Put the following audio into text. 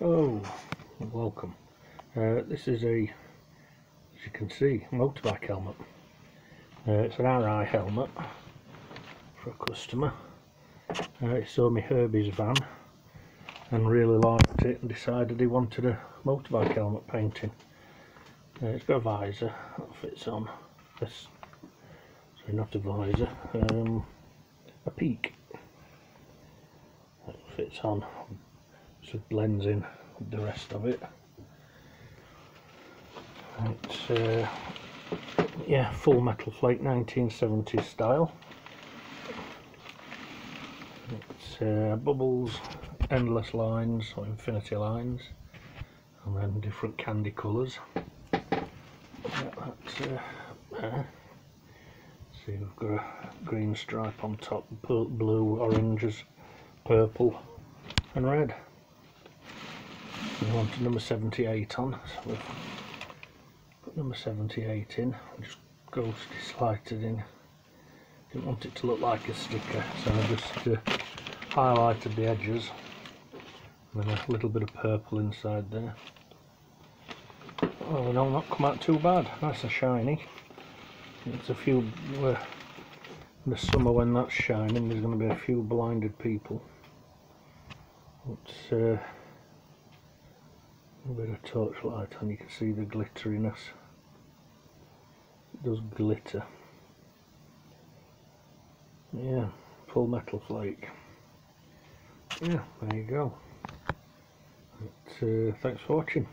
Oh, welcome. Uh, this is a, as you can see, motorbike helmet. Uh, it's an Arai helmet for a customer. Uh, he saw me Herbie's van and really liked it and decided he wanted a motorbike helmet painting. Uh, it's got a visor that fits on this, sorry not a visor, um, a peak that fits on so it blends in with the rest of it. It's uh, yeah full metal flake 1970s style. It's uh, bubbles endless lines or infinity lines and then different candy colours. Yeah, that's uh, see we've got a green stripe on top blue oranges purple and red we wanted number 78 on. So we've put number 78 in. Just ghosty slighted in. Didn't want it to look like a sticker so I just uh, highlighted the edges. And then a little bit of purple inside there. Oh no not come out too bad. Nice and shiny. It's a few uh, in the summer when that's shining there's going to be a few blinded people. It's uh, a bit of torchlight and you can see the glitteriness. It does glitter. Yeah full metal flake. Yeah there you go. But, uh, thanks for watching